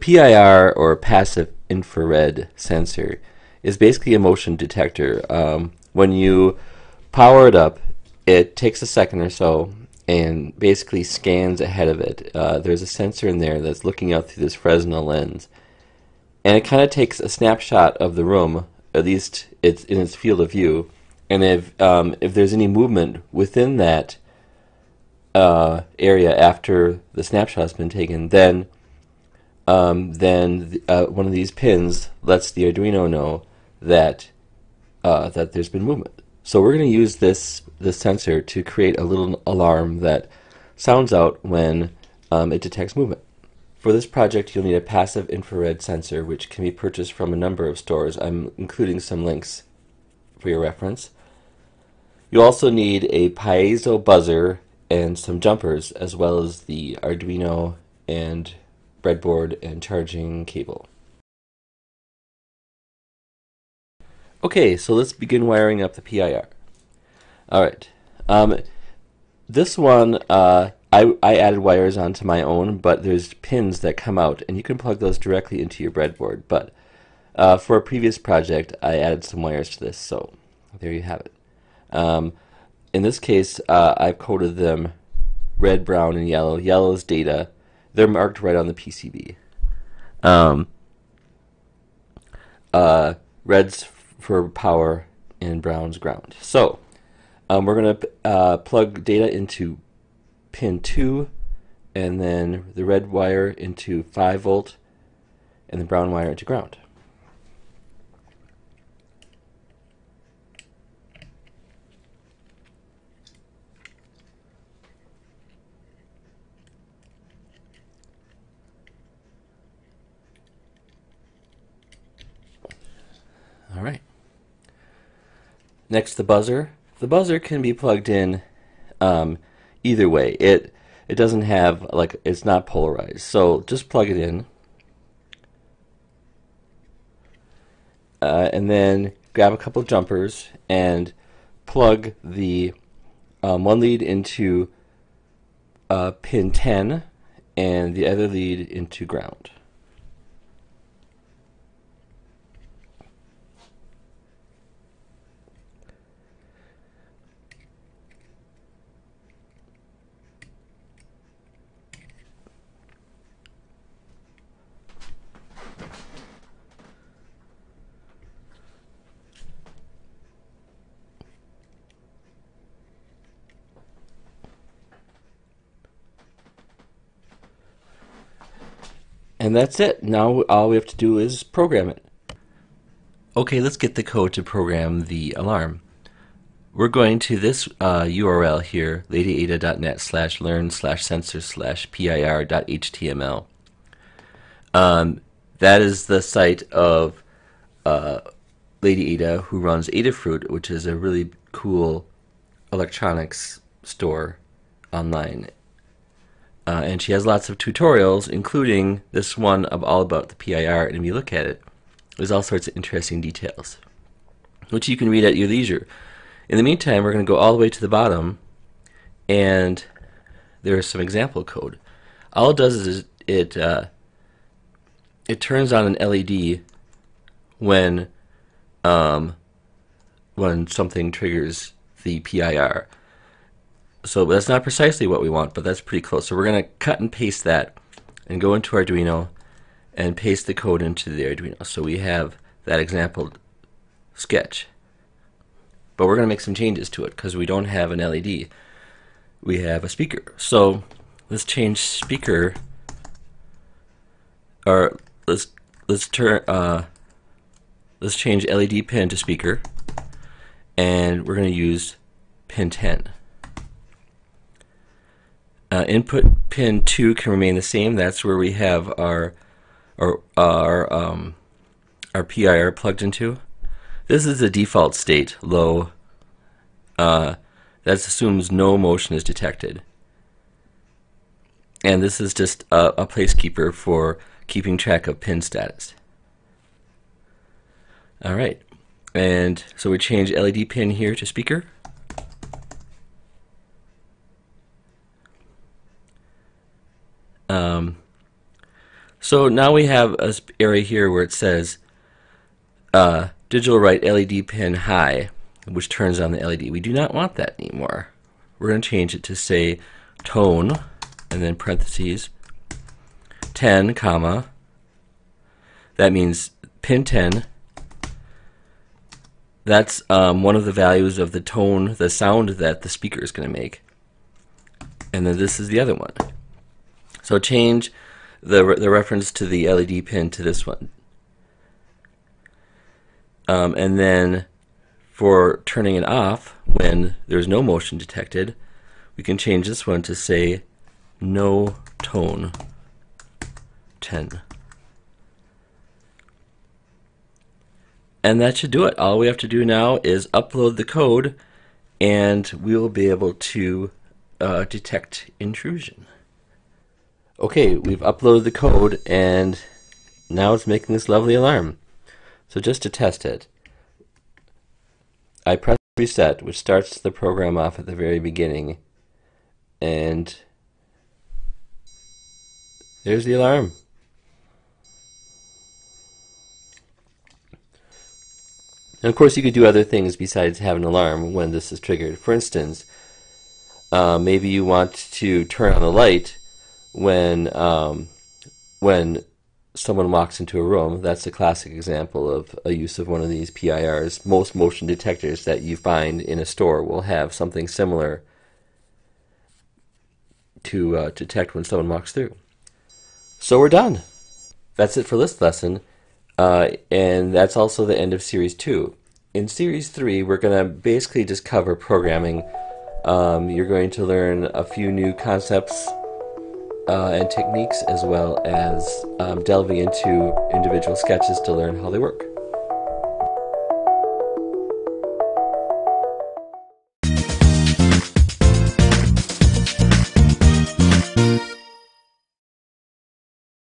PIR or passive infrared sensor is basically a motion detector. Um, when you power it up, it takes a second or so and basically scans ahead of it. Uh, there's a sensor in there that's looking out through this Fresnel lens, and it kind of takes a snapshot of the room, at least it's in its field of view, and if um, if there's any movement within that uh, area after the snapshot has been taken, then um, then uh, one of these pins lets the Arduino know that uh, that there's been movement. So we're going to use this this sensor to create a little alarm that sounds out when um, it detects movement. For this project, you'll need a passive infrared sensor, which can be purchased from a number of stores. I'm including some links for your reference. You'll also need a piezo buzzer and some jumpers, as well as the Arduino and breadboard and charging cable. Okay, so let's begin wiring up the PIR. Alright, um, this one, uh, I, I added wires onto my own, but there's pins that come out, and you can plug those directly into your breadboard. But uh, for a previous project, I added some wires to this, so there you have it. Um, in this case, uh, I've coded them red, brown, and yellow. Yellow is data. They're marked right on the PCB. Um, uh, red's for power, and brown's ground. So um, we're going to uh, plug data into pin 2, and then the red wire into 5 volt, and the brown wire into ground. All right. Next, the buzzer. The buzzer can be plugged in um, either way. It it doesn't have like it's not polarized, so just plug it in, uh, and then grab a couple jumpers and plug the um, one lead into uh, pin 10 and the other lead into ground. And that's it. Now all we have to do is program it. Okay, let's get the code to program the alarm. We're going to this uh, URL here, ladyada.net slash learn slash sensor slash pir.html. Um, that is the site of uh, Lady Ada, who runs Adafruit, which is a really cool electronics store online. Uh, and she has lots of tutorials, including this one of all about the PIR. And if you look at it, there's all sorts of interesting details, which you can read at your leisure. In the meantime, we're going to go all the way to the bottom, and there is some example code. All it does is it uh, it turns on an LED when um, when something triggers the PIR. So that's not precisely what we want, but that's pretty close. So we're going to cut and paste that and go into Arduino and paste the code into the Arduino. So we have that example sketch. But we're going to make some changes to it because we don't have an LED. We have a speaker. So let's change speaker or let's let's turn uh, let's change LED pin to speaker and we're going to use pin 10. Uh, input pin 2 can remain the same. That's where we have our our our, um, our PIR plugged into. This is the default state, low. Uh, that assumes no motion is detected. And this is just a, a placekeeper for keeping track of pin status. Alright, and so we change LED pin here to speaker. Um, So now we have a area here where it says uh, digital write LED pin high, which turns on the LED. We do not want that anymore. We're going to change it to say tone, and then parentheses, 10, comma, that means pin 10 that's um, one of the values of the tone, the sound that the speaker is going to make. And then this is the other one. So change the, the reference to the LED pin to this one. Um, and then for turning it off when there's no motion detected, we can change this one to say no tone 10. And that should do it. All we have to do now is upload the code and we will be able to uh, detect intrusion. Okay, we've uploaded the code and now it's making this lovely alarm. So just to test it, I press reset, which starts the program off at the very beginning, and there's the alarm. And of course, you could do other things besides have an alarm when this is triggered. For instance, uh, maybe you want to turn on the light when um, when someone walks into a room. That's a classic example of a use of one of these PIRs. Most motion detectors that you find in a store will have something similar to uh, detect when someone walks through. So we're done. That's it for this lesson. Uh, and that's also the end of Series 2. In Series 3, we're going to basically just cover programming. Um, you're going to learn a few new concepts uh, and techniques as well as um, delving into individual sketches to learn how they work.